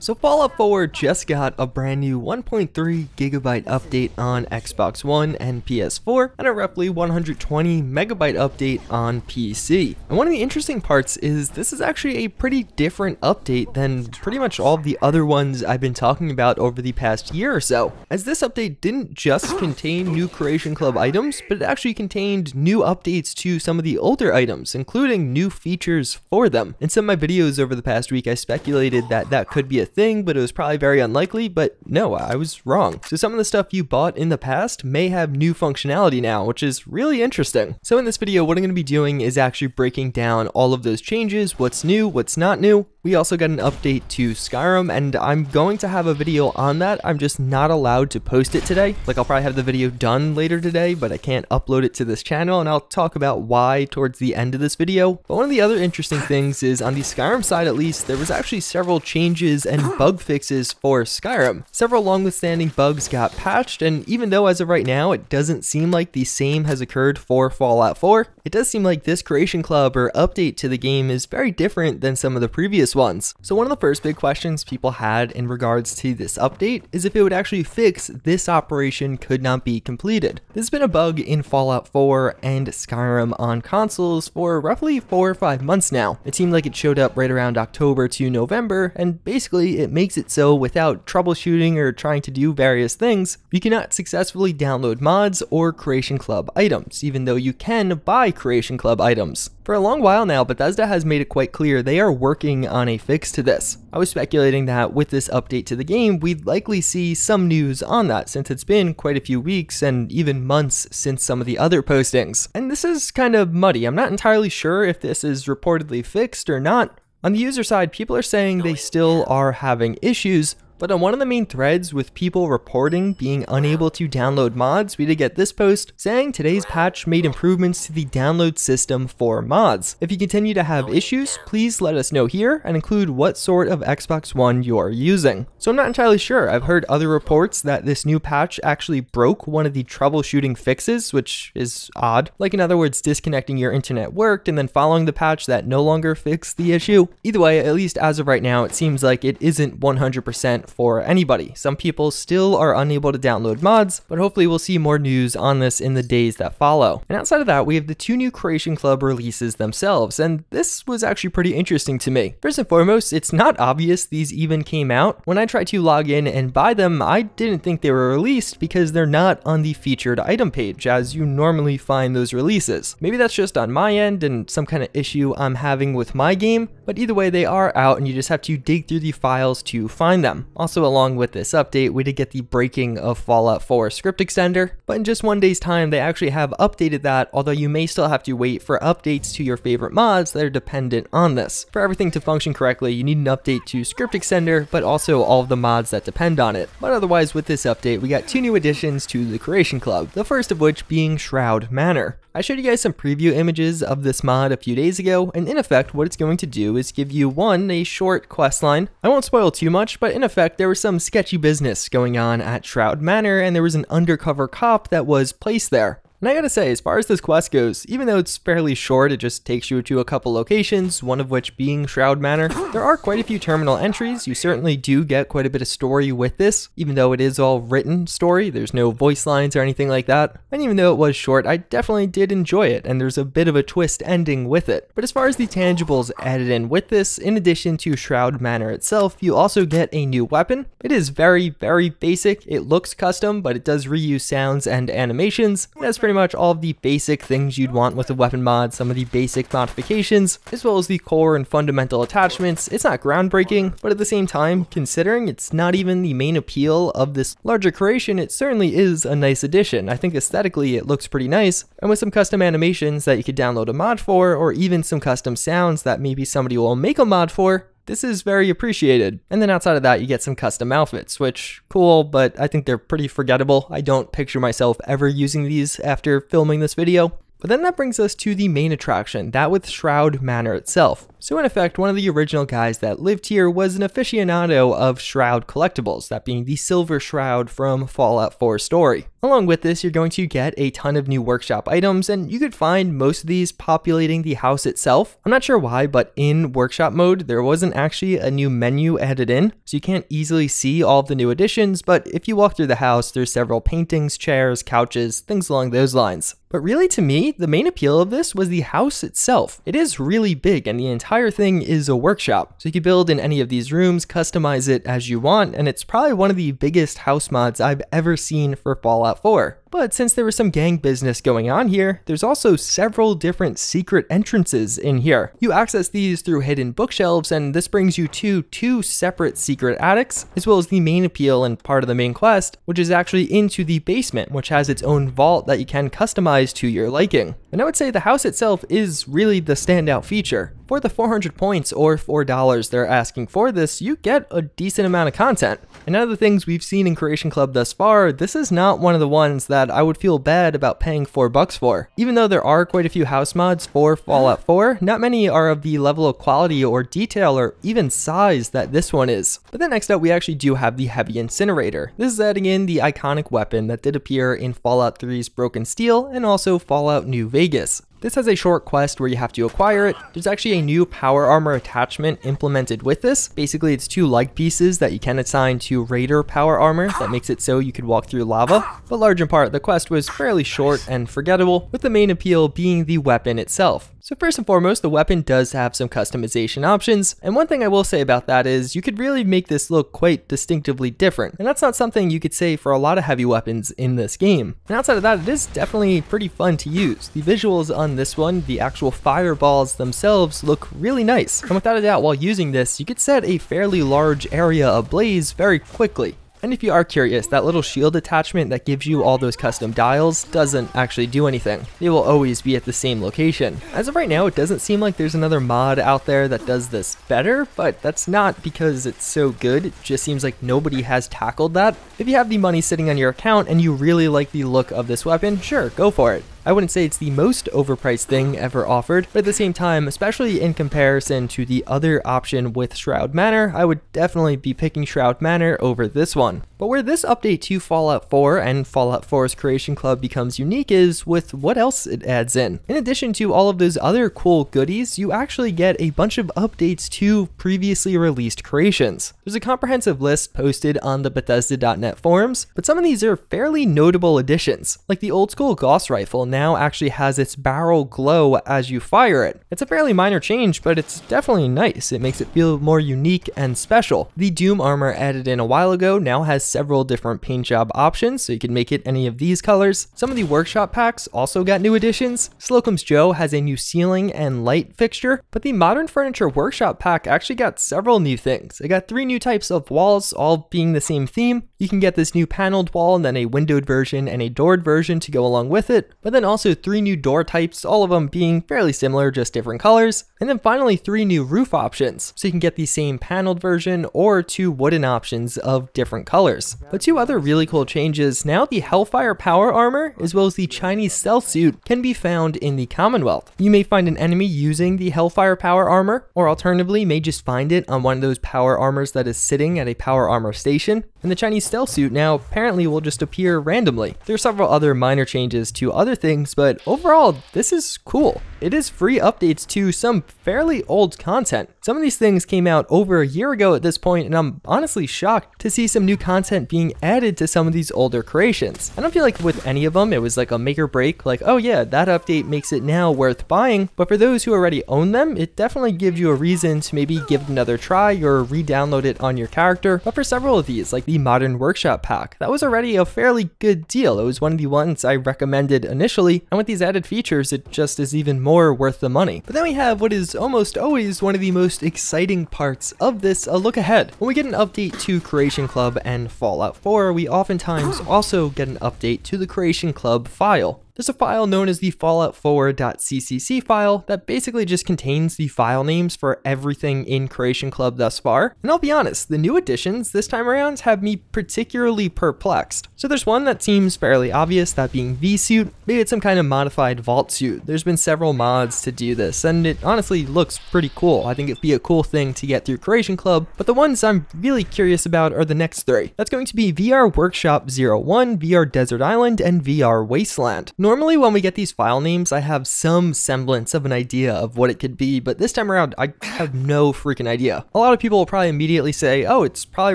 So Fallout 4 just got a brand new 1.3 gigabyte update on Xbox One and PS4 and a roughly 120 megabyte update on PC. And one of the interesting parts is this is actually a pretty different update than pretty much all the other ones I've been talking about over the past year or so. As this update didn't just contain new Creation Club items, but it actually contained new updates to some of the older items, including new features for them. In some of my videos over the past week, I speculated that that could be a thing, but it was probably very unlikely, but no, I was wrong. So some of the stuff you bought in the past may have new functionality now, which is really interesting. So in this video, what I'm going to be doing is actually breaking down all of those changes, what's new, what's not new, we also got an update to Skyrim, and I'm going to have a video on that. I'm just not allowed to post it today. Like, I'll probably have the video done later today, but I can't upload it to this channel, and I'll talk about why towards the end of this video. But one of the other interesting things is, on the Skyrim side at least, there was actually several changes and bug fixes for Skyrim. Several long-withstanding bugs got patched, and even though as of right now, it doesn't seem like the same has occurred for Fallout 4, it does seem like this Creation Club or update to the game is very different than some of the previous ones. So one of the first big questions people had in regards to this update is if it would actually fix this operation could not be completed. This has been a bug in Fallout 4 and Skyrim on consoles for roughly 4 or 5 months now. It seemed like it showed up right around October to November, and basically it makes it so without troubleshooting or trying to do various things, you cannot successfully download mods or Creation Club items, even though you can buy Creation Club items. For a long while now, Bethesda has made it quite clear they are working on a fix to this. I was speculating that with this update to the game, we'd likely see some news on that since it's been quite a few weeks and even months since some of the other postings. And this is kind of muddy. I'm not entirely sure if this is reportedly fixed or not. On the user side, people are saying they still are having issues, but on one of the main threads with people reporting being unable to download mods, we did get this post saying today's patch made improvements to the download system for mods. If you continue to have issues, please let us know here and include what sort of Xbox One you're using. So I'm not entirely sure. I've heard other reports that this new patch actually broke one of the troubleshooting fixes, which is odd. Like in other words, disconnecting your internet worked and then following the patch that no longer fixed the issue. Either way, at least as of right now, it seems like it isn't 100% for anybody. Some people still are unable to download mods, but hopefully we'll see more news on this in the days that follow. And outside of that, we have the two new Creation Club releases themselves, and this was actually pretty interesting to me. First and foremost, it's not obvious these even came out. When I tried to log in and buy them, I didn't think they were released because they're not on the featured item page as you normally find those releases. Maybe that's just on my end and some kind of issue I'm having with my game, but either way they are out and you just have to dig through the files to find them. Also along with this update, we did get the breaking of Fallout 4 script extender, but in just one day's time, they actually have updated that, although you may still have to wait for updates to your favorite mods that are dependent on this. For everything to function correctly, you need an update to script extender, but also all of the mods that depend on it. But otherwise, with this update, we got two new additions to the Creation Club, the first of which being Shroud Manor. I showed you guys some preview images of this mod a few days ago, and in effect what it's going to do is give you one, a short quest line. I won't spoil too much, but in effect there was some sketchy business going on at Shroud Manor and there was an undercover cop that was placed there. And I gotta say, as far as this quest goes, even though it's fairly short, it just takes you to a couple locations, one of which being Shroud Manor, there are quite a few terminal entries. You certainly do get quite a bit of story with this, even though it is all written story. There's no voice lines or anything like that. And even though it was short, I definitely did enjoy it, and there's a bit of a twist ending with it. But as far as the tangibles added in with this, in addition to Shroud Manor itself, you also get a new weapon. It is very, very basic. It looks custom, but it does reuse sounds and animations. That's pretty pretty much all of the basic things you'd want with a weapon mod, some of the basic modifications, as well as the core and fundamental attachments. It's not groundbreaking, but at the same time, considering it's not even the main appeal of this larger creation, it certainly is a nice addition. I think aesthetically it looks pretty nice, and with some custom animations that you could download a mod for, or even some custom sounds that maybe somebody will make a mod for, this is very appreciated. And then outside of that, you get some custom outfits, which cool, but I think they're pretty forgettable. I don't picture myself ever using these after filming this video. But then that brings us to the main attraction, that with Shroud Manor itself. So in effect, one of the original guys that lived here was an aficionado of Shroud collectibles, that being the Silver Shroud from Fallout 4 story. Along with this, you're going to get a ton of new workshop items, and you could find most of these populating the house itself. I'm not sure why, but in workshop mode, there wasn't actually a new menu added in, so you can't easily see all of the new additions, but if you walk through the house, there's several paintings, chairs, couches, things along those lines. But really to me, the main appeal of this was the house itself. It is really big and the entire thing is a workshop. So you can build in any of these rooms, customize it as you want, and it's probably one of the biggest house mods I've ever seen for Fallout 4. But since there was some gang business going on here, there's also several different secret entrances in here. You access these through hidden bookshelves, and this brings you to two separate secret attics, as well as the main appeal and part of the main quest, which is actually into the basement, which has its own vault that you can customize to your liking. And I would say the house itself is really the standout feature. For the 400 points or $4 they're asking for this, you get a decent amount of content. And out of the things we've seen in Creation Club thus far, this is not one of the ones that I would feel bad about paying 4 bucks for. Even though there are quite a few house mods for Fallout 4, not many are of the level of quality or detail or even size that this one is. But then next up we actually do have the Heavy Incinerator. This is adding in the iconic weapon that did appear in Fallout 3's Broken Steel and also Fallout New Vegas. This has a short quest where you have to acquire it. There's actually a new power armor attachment implemented with this. Basically, it's two leg pieces that you can assign to Raider power armor that makes it so you could walk through lava. But large in part, the quest was fairly short and forgettable, with the main appeal being the weapon itself. So first and foremost, the weapon does have some customization options, and one thing I will say about that is you could really make this look quite distinctively different, and that's not something you could say for a lot of heavy weapons in this game. And outside of that, it is definitely pretty fun to use. The visuals on this one, the actual fireballs themselves look really nice, and without a doubt, while using this, you could set a fairly large area ablaze very quickly. And if you are curious, that little shield attachment that gives you all those custom dials doesn't actually do anything. They will always be at the same location. As of right now, it doesn't seem like there's another mod out there that does this better, but that's not because it's so good, it just seems like nobody has tackled that. If you have the money sitting on your account and you really like the look of this weapon, sure, go for it. I wouldn't say it's the most overpriced thing ever offered, but at the same time, especially in comparison to the other option with Shroud Manor, I would definitely be picking Shroud Manor over this one. But where this update to Fallout 4 and Fallout 4's Creation Club becomes unique is with what else it adds in. In addition to all of those other cool goodies, you actually get a bunch of updates to previously released creations. There's a comprehensive list posted on the Bethesda.net forums, but some of these are fairly notable additions, like the old school Gauss rifle now actually has its barrel glow as you fire it. It's a fairly minor change, but it's definitely nice. It makes it feel more unique and special. The Doom armor added in a while ago now has several different paint job options, so you can make it any of these colors. Some of the workshop packs also got new additions. Slocum's Joe has a new ceiling and light fixture, but the Modern Furniture Workshop pack actually got several new things. It got three new types of walls, all being the same theme. You can get this new paneled wall and then a windowed version and a doored version to go along with it, but then also three new door types, all of them being fairly similar, just different colors. And then finally three new roof options, so you can get the same paneled version or two wooden options of different colors. But two other really cool changes, now the Hellfire Power Armor, as well as the Chinese Stealth Suit, can be found in the Commonwealth. You may find an enemy using the Hellfire Power Armor, or alternatively may just find it on one of those power armors that is sitting at a power armor station. And the Chinese Stealth Suit now apparently will just appear randomly. There are several other minor changes to other things, but overall, this is cool. It is free updates to some fairly old content. Some of these things came out over a year ago at this point, and I'm honestly shocked to see some new content being added to some of these older creations. I don't feel like with any of them, it was like a make or break, like, oh yeah, that update makes it now worth buying. But for those who already own them, it definitely gives you a reason to maybe give it another try or re-download it on your character. But for several of these, like the Modern Workshop Pack, that was already a fairly good deal. It was one of the ones I recommended initially, and with these added features, it just is even more worth the money. But then we have what is almost always one of the most exciting parts of this a look ahead. When we get an update to Creation Club and Fallout 4, we oftentimes also get an update to the Creation Club file. There's a file known as the fallout4.ccc file that basically just contains the file names for everything in Creation Club thus far. And I'll be honest, the new additions this time around have me particularly perplexed. So there's one that seems fairly obvious, that being V-Suit. Maybe it's some kind of modified Vault suit. There's been several mods to do this, and it honestly looks pretty cool. I think it'd be a cool thing to get through Creation Club, but the ones I'm really curious about are the next three. That's going to be VR Workshop 01, VR Desert Island, and VR Wasteland. Normally when we get these file names, I have some semblance of an idea of what it could be, but this time around, I have no freaking idea. A lot of people will probably immediately say, oh, it's probably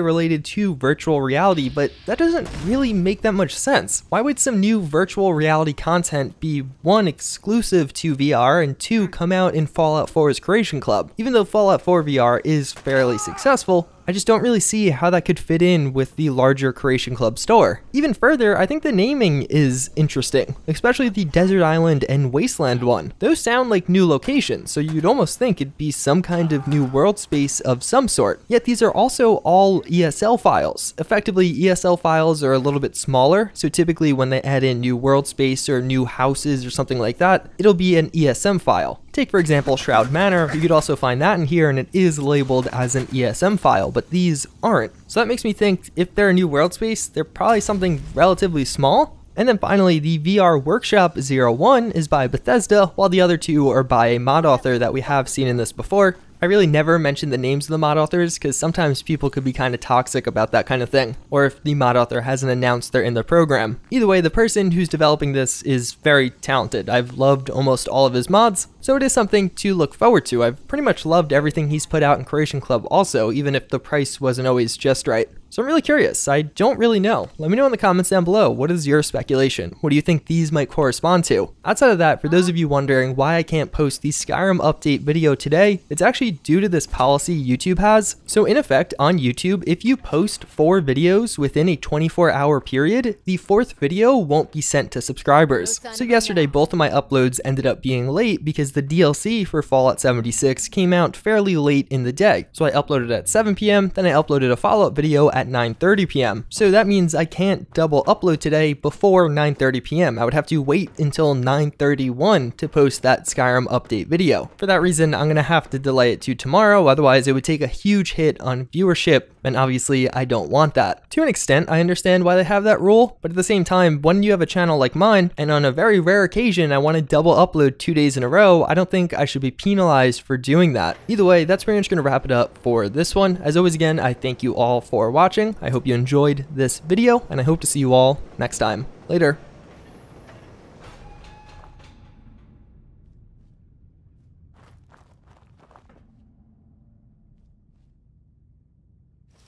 related to virtual reality, but that doesn't really make that much sense. Why would some new virtual reality content be one, exclusive to VR, and two, come out in Fallout 4's Creation Club? Even though Fallout 4 VR is fairly successful, I just don't really see how that could fit in with the larger Creation Club store. Even further, I think the naming is interesting, especially the Desert Island and Wasteland one. Those sound like new locations, so you'd almost think it'd be some kind of new world space of some sort. Yet these are also all ESL files. Effectively, ESL files are a little bit smaller, so typically when they add in new world space or new houses or something like that, it'll be an ESM file. Take for example Shroud Manor, you could also find that in here and it is labeled as an ESM file, but these aren't. So that makes me think if they're a new world space, they're probably something relatively small. And then finally, the VR Workshop 01 is by Bethesda, while the other two are by a mod author that we have seen in this before. I really never mention the names of the mod authors because sometimes people could be kind of toxic about that kind of thing, or if the mod author hasn't announced they're in the program. Either way, the person who's developing this is very talented. I've loved almost all of his mods, so it is something to look forward to. I've pretty much loved everything he's put out in Creation Club also, even if the price wasn't always just right. So I'm really curious. I don't really know. Let me know in the comments down below. What is your speculation? What do you think these might correspond to? Outside of that, for those of you wondering why I can't post the Skyrim update video today, it's actually due to this policy YouTube has. So in effect, on YouTube, if you post four videos within a 24 hour period, the fourth video won't be sent to subscribers. So yesterday, both of my uploads ended up being late because the DLC for Fallout 76 came out fairly late in the day. So I uploaded at 7 p.m., then I uploaded a follow-up video at 9.30 p.m. So that means I can't double upload today before 9.30 p.m. I would have to wait until 9.31 to post that Skyrim update video. For that reason, I'm gonna have to delay it to tomorrow, otherwise it would take a huge hit on viewership, and obviously I don't want that. To an extent, I understand why they have that rule, but at the same time, when you have a channel like mine, and on a very rare occasion I want to double upload two days in a row, I don't think I should be penalized for doing that. Either way, that's pretty much going to wrap it up for this one. As always again, I thank you all for watching. I hope you enjoyed this video, and I hope to see you all next time. Later.